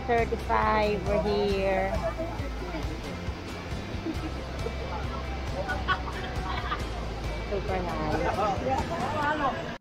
9.35. we're here. Super nice.